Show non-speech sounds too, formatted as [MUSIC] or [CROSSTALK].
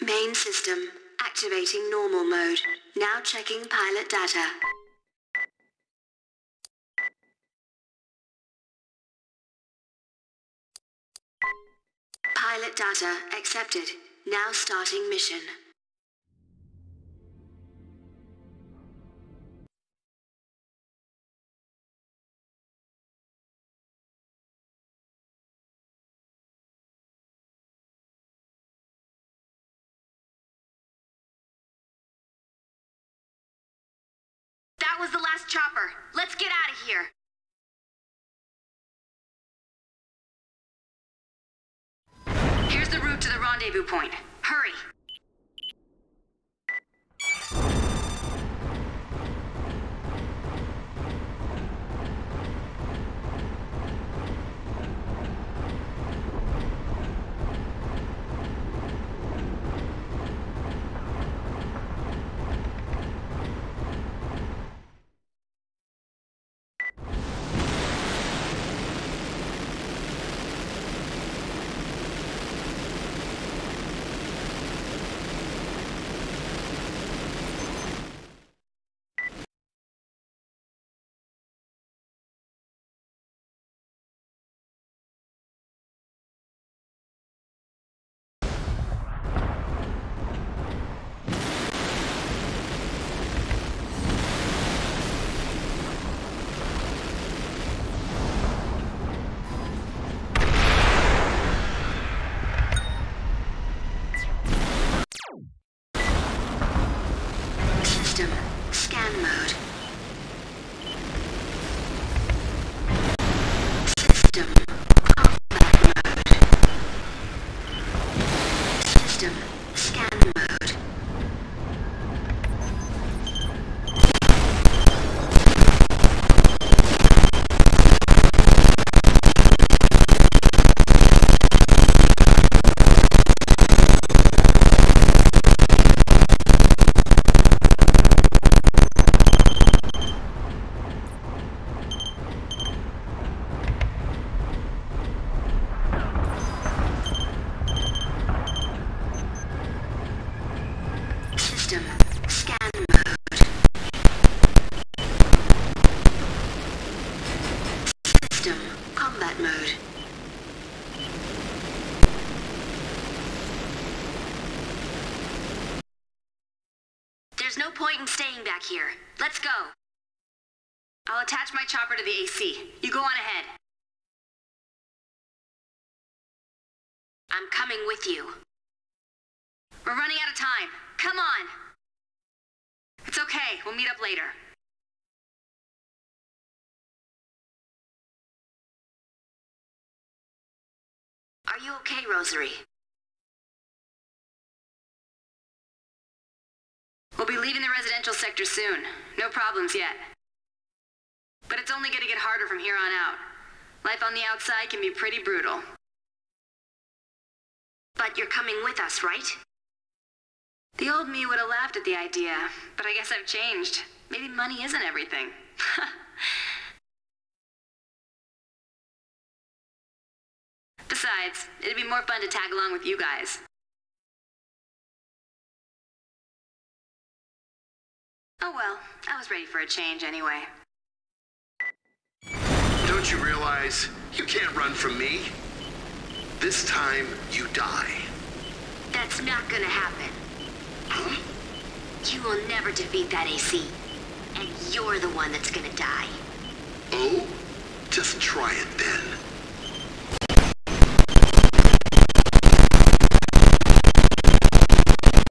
Main system. Activating normal mode. Now checking pilot data. Pilot data accepted. Now starting mission. Chopper. Let's get out of here. Here's the route to the rendezvous point. Hurry. System. Scan mode. System. Combat mode. System. Scan mode. System. Scan mode. System. Combat mode. There's no point in staying back here. Let's go. I'll attach my chopper to the AC. You go on ahead. I'm coming with you. We're running out of time. Come on. It's okay. We'll meet up later. Are you okay, Rosary? We'll be leaving the residential sector soon. No problems yet. But it's only gonna get harder from here on out. Life on the outside can be pretty brutal. But you're coming with us, right? The old me would have laughed at the idea, but I guess I've changed. Maybe money isn't everything. [LAUGHS] Besides, it'd be more fun to tag along with you guys. Oh well, I was ready for a change anyway. Don't you realize you can't run from me? This time, you die. That's not gonna happen. You will never defeat that AC. And you're the one that's gonna die. Oh? Just try it then.